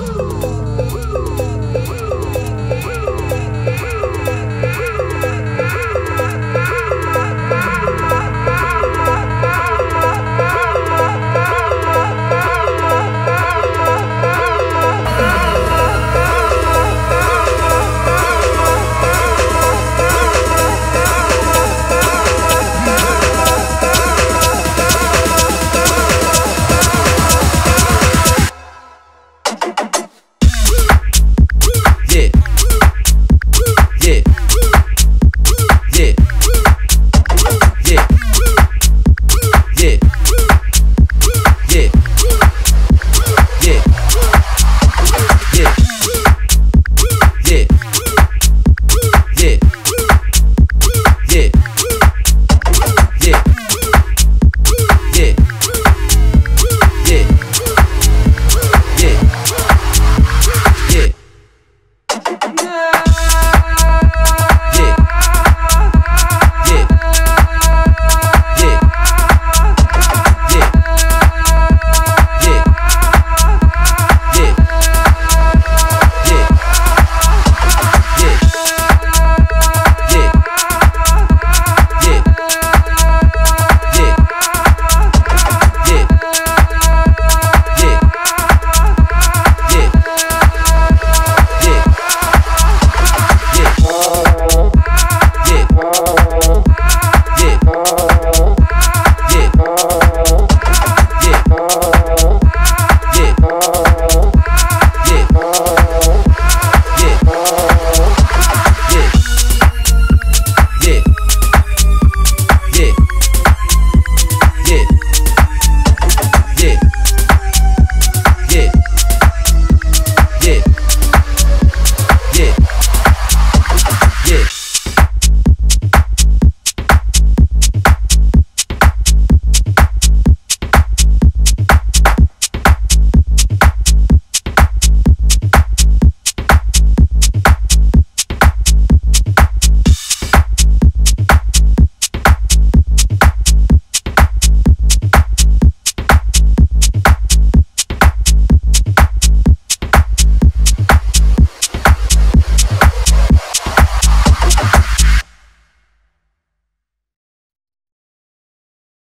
Woo!